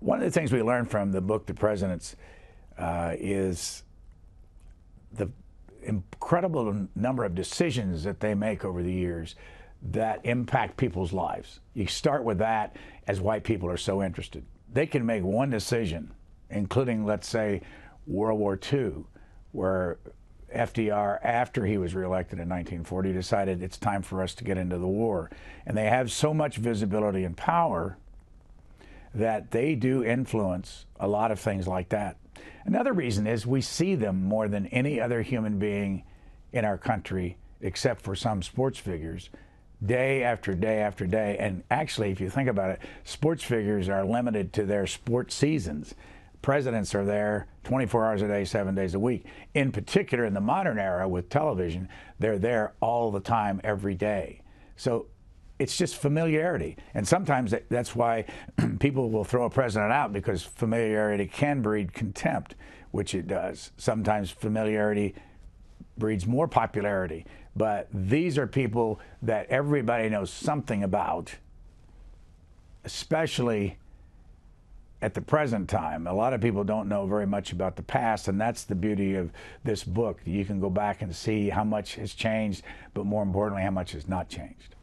one of the things we learned from the book, The Presidents, uh, is the incredible number of decisions that they make over the years that impact people's lives. You start with that as why people are so interested. They can make one decision, including, let's say, World War II, where FDR, after he was reelected in 1940, decided it's time for us to get into the war. And they have so much visibility and power that they do influence a lot of things like that. Another reason is we see them more than any other human being in our country, except for some sports figures, day after day after day. And actually, if you think about it, sports figures are limited to their sports seasons. Presidents are there 24 hours a day, seven days a week. In particular, in the modern era with television, they're there all the time, every day. So it's just familiarity. And sometimes that's why people will throw a president out because familiarity can breed contempt, which it does. Sometimes familiarity breeds more popularity. But these are people that everybody knows something about, especially at the present time. A lot of people don't know very much about the past, and that's the beauty of this book. You can go back and see how much has changed, but more importantly, how much has not changed.